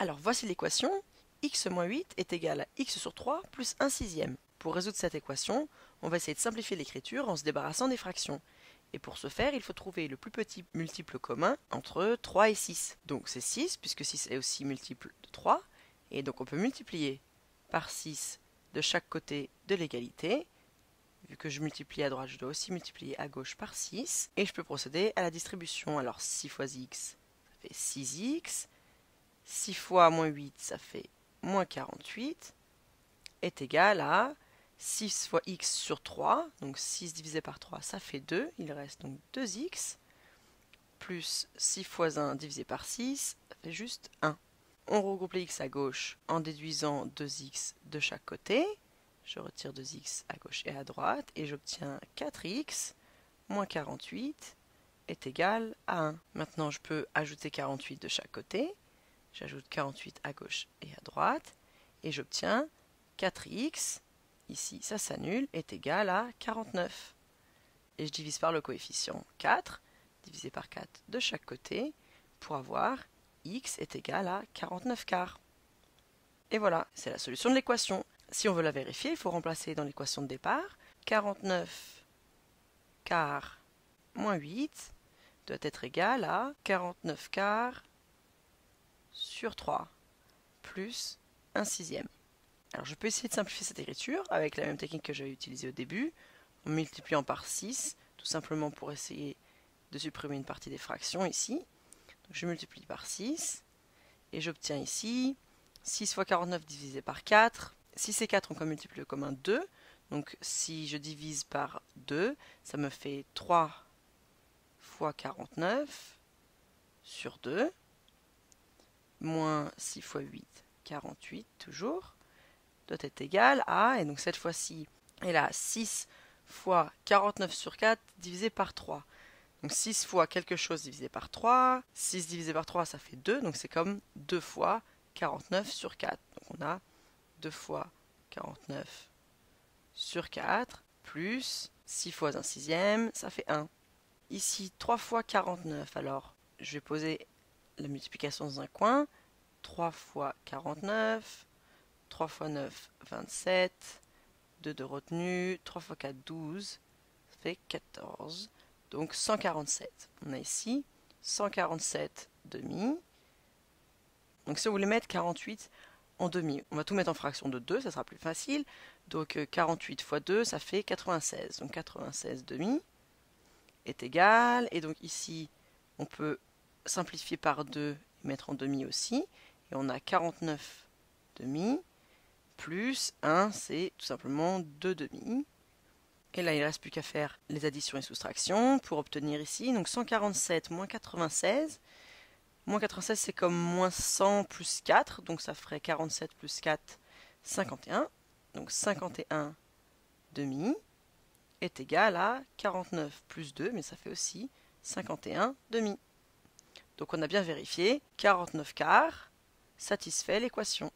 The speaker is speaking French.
Alors voici l'équation x moins 8 est égal à x sur 3 plus 1 sixième. Pour résoudre cette équation, on va essayer de simplifier l'écriture en se débarrassant des fractions. Et pour ce faire, il faut trouver le plus petit multiple commun entre 3 et 6. Donc c'est 6, puisque 6 est aussi multiple de 3. Et donc on peut multiplier par 6 de chaque côté de l'égalité. Vu que je multiplie à droite, je dois aussi multiplier à gauche par 6. Et je peux procéder à la distribution. Alors 6 fois x, ça fait 6x. 6 fois moins 8, ça fait moins 48, est égal à 6 fois x sur 3, donc 6 divisé par 3, ça fait 2, il reste donc 2x, plus 6 fois 1 divisé par 6, ça fait juste 1. On regroupe les x à gauche en déduisant 2x de chaque côté. Je retire 2x à gauche et à droite, et j'obtiens 4x moins 48 est égal à 1. Maintenant, je peux ajouter 48 de chaque côté. J'ajoute 48 à gauche et à droite, et j'obtiens 4x ici ça s'annule, est égal à 49. Et je divise par le coefficient 4, divisé par 4 de chaque côté, pour avoir x est égal à 49 quarts. Et voilà, c'est la solution de l'équation. Si on veut la vérifier, il faut remplacer dans l'équation de départ 49 quarts moins 8 doit être égal à 49 quarts sur 3 plus 1 sixième. Alors je peux essayer de simplifier cette écriture avec la même technique que j'avais utilisée au début, en multipliant par 6, tout simplement pour essayer de supprimer une partie des fractions ici. Je multiplie par 6, et j'obtiens ici 6 fois 49 divisé par 4. 6 et 4 ont comme multiple commun 2, donc si je divise par 2, ça me fait 3 fois 49 sur 2, moins 6 fois 8, 48 toujours doit être égal à, et donc cette fois-ci, elle a 6 fois 49 sur 4 divisé par 3. Donc 6 fois quelque chose divisé par 3, 6 divisé par 3 ça fait 2, donc c'est comme 2 fois 49 sur 4. Donc on a 2 fois 49 sur 4, plus 6 fois 1 sixième, ça fait 1. Ici 3 fois 49, alors je vais poser la multiplication dans un coin, 3 fois 49, 3 fois 9, 27. 2 de retenue. 3 fois 4, 12. Ça fait 14. Donc 147. On a ici 147 demi. Donc si on voulait mettre 48 en demi, on va tout mettre en fraction de 2, ça sera plus facile. Donc 48 fois 2, ça fait 96. Donc 96 demi est égal. Et donc ici, on peut simplifier par 2 et mettre en demi aussi. Et on a 49 demi plus 1, c'est tout simplement 2 demi. Et là, il ne reste plus qu'à faire les additions et soustractions pour obtenir ici. Donc 147 moins 96. Moins 96, c'est comme moins 100 plus 4. Donc ça ferait 47 plus 4, 51. Donc 51 demi est égal à 49 plus 2, mais ça fait aussi 51 demi. Donc on a bien vérifié, 49 quarts satisfait l'équation.